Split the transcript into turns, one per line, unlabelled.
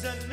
send